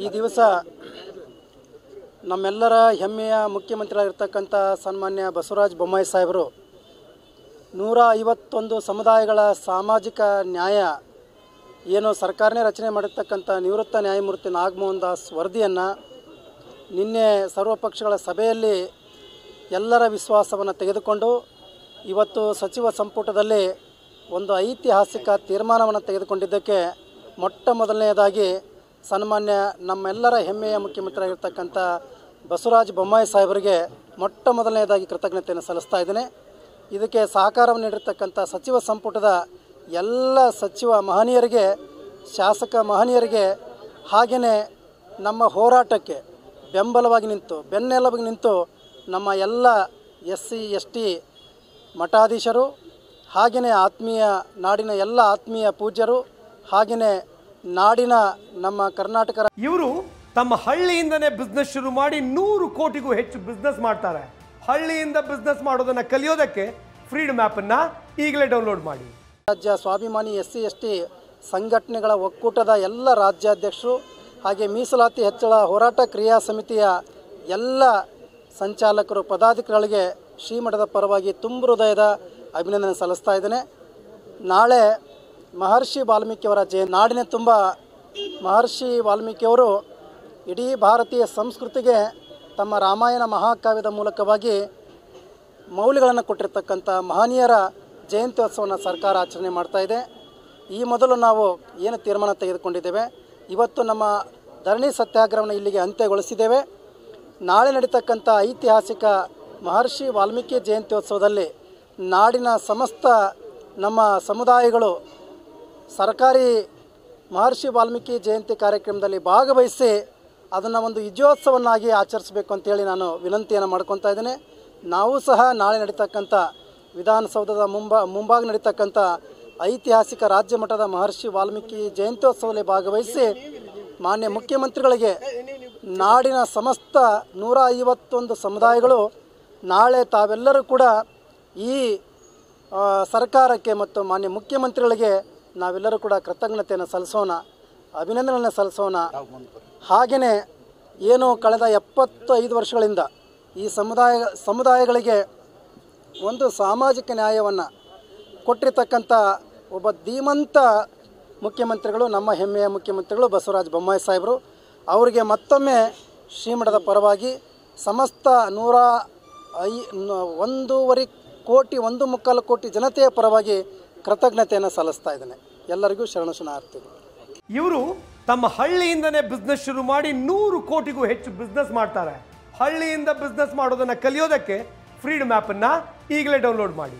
ಈ ದಿವಸ ನಮ್ಮೆಲ್ಲರ ಹೆಮ್ಮೆಯ ಮುಖ್ಯಮಂತ್ರಿಯಾಗಿರ್ತಕ್ಕಂಥ ಸನ್ಮಾನ್ಯ ಬಸವರಾಜ ಬೊಮ್ಮಾಯಿ ಸಾಹೇಬರು, ನೂರ ಐವತ್ತೊಂದು ಸಮುದಾಯಗಳ ಸಾಮಾಜಿಕ ನ್ಯಾಯ ಏನು ಸರ್ಕಾರನೇ ರಚನೆ ಮಾಡಿರ್ತಕ್ಕಂಥ ನಿವೃತ್ತ ನ್ಯಾಯಮೂರ್ತಿ ನಾಗಮೋಹನ್ ದಾಸ್ ವರದಿಯನ್ನು ನಿನ್ನೆ ಸರ್ವಪಕ್ಷಗಳ ಸಭೆಯಲ್ಲಿ ಎಲ್ಲರ ವಿಶ್ವಾಸವನ್ನು ತೆಗೆದುಕೊಂಡು ಇವತ್ತು ಸಚಿವ ಸಂಪುಟದಲ್ಲಿ ಒಂದು ಐತಿಹಾಸಿಕ ತೀರ್ಮಾನವನ್ನು ತೆಗೆದುಕೊಂಡಿದ್ದಕ್ಕೆ ಮೊಟ್ಟ ಮೊದಲನೆಯದಾಗಿ ಸನ್ಮಾನ್ಯ ನಮ್ಮೆಲ್ಲರ ಹೆಮ್ಮೆಯ ಮುಖ್ಯಮಂತ್ರಿಯಾಗಿರ್ತಕ್ಕಂಥ ಬಸವರಾಜ ಬೊಮ್ಮಾಯಿ ಸಾಹೇಬರಿಗೆ ಮೊಟ್ಟ ಮೊದಲನೆಯದಾಗಿ ಕೃತಜ್ಞತೆಯನ್ನು ಸಲ್ಲಿಸ್ತಾ ಇದ್ದೇನೆ. ಇದಕ್ಕೆ ಸಹಕಾರವನ್ನು ನೀಡಿರ್ತಕ್ಕಂಥ ಸಚಿವ ಸಂಪುಟದ ಎಲ್ಲ ಸಚಿವ ಮಹನೀಯರಿಗೆ, ಶಾಸಕ ಮಹನೀಯರಿಗೆ ಹಾಗೆಯೇ ನಮ್ಮ ಹೋರಾಟಕ್ಕೆ ಬೆಂಬಲವಾಗಿ ನಿಂತು ಬೆನ್ನೆಲ್ಲವಾಗಿ ನಿಂತು ನಮ್ಮ ಎಲ್ಲ ಎಸ್ ಸಿ ಎಸ್ ಟಿ ಮಠಾಧೀಶರು ಹಾಗೆಯೇ ಆತ್ಮೀಯ ನಾಡಿನ ಎಲ್ಲ ಆತ್ಮೀಯ ಪೂಜ್ಯರು ಹಾಗೆಯೇ ನಾಡಿನ ನಮ್ಮ ಕರ್ನಾಟಕ ಇವರು ತಮ್ಮ ಹಳ್ಳಿಯಿಂದನೇ ಬಿಸ್ನೆಸ್ ಶುರು ಮಾಡಿ ನೂರು ಕೋಟಿಗೂ ಹೆಚ್ಚು ಬಿಸ್ನೆಸ್ ಮಾಡ್ತಾರೆ. ಹಳ್ಳಿಯಿಂದ ಬಿಸ್ನೆಸ್ ಮಾಡೋದನ್ನ ಕಲಿಯೋದಕ್ಕೆ ಫ್ರೀಡಮ್ ಆ್ಯಪನ್ನು ಈಗಲೇ ಡೌನ್ಲೋಡ್ ಮಾಡಿ. ರಾಜ್ಯ ಸ್ವಾಭಿಮಾನಿ ಎಸ್ ಸಿ ಎಸ್ ಟಿ ಸಂಘಟನೆಗಳ ಒಕ್ಕೂಟದ ಎಲ್ಲ ರಾಜ್ಯಾಧ್ಯಕ್ಷರು ಹಾಗೆ ಮೀಸಲಾತಿ ಹೆಚ್ಚಳ ಹೋರಾಟ ಕ್ರಿಯಾ ಸಮಿತಿಯ ಎಲ್ಲ ಸಂಚಾಲಕರು ಪದಾಧಿಕಾರಿಗಳಿಗೆ ಶ್ರೀಮಠದ ಪರವಾಗಿ ತುಂಬ ಹೃದಯದ ಅಭಿನಂದನೆ ಸಲ್ಲಿಸ್ತಾ ಇದ್ದೇನೆ. ನಾಳೆ ಮಹರ್ಷಿ ವಾಲ್ಮೀಕಿಯವರ ಜಯ ನಾಡಿನ ತುಂಬ ಮಹರ್ಷಿ ವಾಲ್ಮೀಕಿಯವರು ಇಡೀ ಭಾರತೀಯ ಸಂಸ್ಕೃತಿಗೆ ತಮ್ಮ ರಾಮಾಯಣ ಮಹಾಕಾವ್ಯದ ಮೂಲಕವಾಗಿ ಮೌಲ್ಯಗಳನ್ನು ಕೊಟ್ಟಿರ್ತಕ್ಕಂಥ ಮಹನೀಯರ ಜಯಂತ್ಯೋತ್ಸವವನ್ನು ಸರ್ಕಾರ ಆಚರಣೆ ಮಾಡ್ತಾ ಇದೆ. ಈ ಮೊದಲು ನಾವು ಏನು ತೀರ್ಮಾನ ತೆಗೆದುಕೊಂಡಿದ್ದೇವೆ? ಇವತ್ತು ನಮ್ಮ ಧರಣಿ ಸತ್ಯಾಗ್ರಹವನ್ನು ಇಲ್ಲಿಗೆ ಅಂತ್ಯಗೊಳಿಸಿದ್ದೇವೆ. ನಾಳೆ ನಡೀತಕ್ಕಂಥ ಐತಿಹಾಸಿಕ ಮಹರ್ಷಿ ವಾಲ್ಮೀಕಿ ಜಯಂತ್ಯೋತ್ಸವದಲ್ಲಿ ನಾಡಿನ ಸಮಸ್ತ ನಮ್ಮ ಸಮುದಾಯಗಳು ಸರ್ಕಾರಿ ಮಹರ್ಷಿ ವಾಲ್ಮೀಕಿ ಜಯಂತಿ ಕಾರ್ಯಕ್ರಮದಲ್ಲಿ ಭಾಗವಹಿಸಿ ಅದನ್ನು ಒಂದು ವಿಜಯೋತ್ಸವನ್ನಾಗಿ ಆಚರಿಸಬೇಕು ಅಂತೇಳಿ ನಾನು ವಿನಂತಿಯನ್ನು ಮಾಡ್ಕೊತಾ ಇದ್ದೇನೆ. ನಾವು ಸಹ ನಾಳೆ ನಡೀತಕ್ಕಂಥ ವಿಧಾನಸೌಧದ ಮುಂಬಾ, ಮುಂಭಾಗ ನಡೀತಕ್ಕಂಥ ಐತಿಹಾಸಿಕ ರಾಜ್ಯ ಮಟ್ಟದ ಮಹರ್ಷಿ ವಾಲ್ಮೀಕಿ ಜಯಂತ್ಯೋತ್ಸವದಲ್ಲಿ ಭಾಗವಹಿಸಿ ಮಾನ್ಯ ಮುಖ್ಯಮಂತ್ರಿಗಳಿಗೆ ನಾಡಿನ ಸಮಸ್ತ ನೂರ ಐವತ್ತೊಂದು ಸಮುದಾಯಗಳು ನಾಳೆ ತಾವೆಲ್ಲರೂ ಕೂಡ ಈ ಸರ್ಕಾರಕ್ಕೆ ಮತ್ತು ಮಾನ್ಯ ಮುಖ್ಯಮಂತ್ರಿಗಳಿಗೆ ನಾವೆಲ್ಲರೂ ಕೂಡ ಕೃತಜ್ಞತೆಯನ್ನು ಸಲ್ಲಿಸೋಣ ಅಭಿನಂದನೆಯನ್ನು ಸಲ್ಲಿಸೋಣ. ಹಾಗೆಯೇ ಏನು ಕಳೆದ ಎಪ್ಪತ್ತೈದು ವರ್ಷಗಳಿಂದ ಈ ಸಮುದಾಯ ಸಮುದಾಯಗಳಿಗೆ ಒಂದು ಸಾಮಾಜಿಕ ನ್ಯಾಯವನ್ನು ಕೊಟ್ಟಿರ್ತಕ್ಕಂಥ ಒಬ್ಬ ಧೀಮಂತ ಮುಖ್ಯಮಂತ್ರಿಗಳು ನಮ್ಮ ಹೆಮ್ಮೆಯ ಮುಖ್ಯಮಂತ್ರಿಗಳು ಬಸವರಾಜ ಬೊಮ್ಮಾಯಿ ಸಾಹೇಬರು. ಅವರಿಗೆ ಮತ್ತೊಮ್ಮೆ ಶ್ರೀಮಠದ ಪರವಾಗಿ ಸಮಸ್ತ ನೂರ ಐ ಒಂದೂವರೆ ಕೋಟಿ ಒಂದು ಮುಕ್ಕಾಲು ಕೋಟಿ ಜನತೆಯ ಪರವಾಗಿ ಕೃತಜ್ಞತೆಯನ್ನು ಸಲ್ಲಿಸ್ತಾ ಇದ್ದೇನೆ. ಎಲ್ಲರಿಗೂ ಶರಣ ಶರಣಾರ್ಥಿಗಳು. ಇವರು ತಮ್ಮ ಹಳ್ಳಿಯಿಂದನೇ ಬಿಸ್ನೆಸ್ ಶುರು ಮಾಡಿ ನೂರು ಕೋಟಿಗೂ ಹೆಚ್ಚು ಬಿಸ್ನೆಸ್ ಮಾಡ್ತಾರೆ. ಹಳ್ಳಿಯಿಂದ ಬಿಸ್ನೆಸ್ ಮಾಡೋದನ್ನು ಕಲಿಯೋದಕ್ಕೆ ಫ್ರೀಡಮ್ ಆ್ಯಪನ್ನು ಈಗಲೇ ಡೌನ್ಲೋಡ್ ಮಾಡಿ.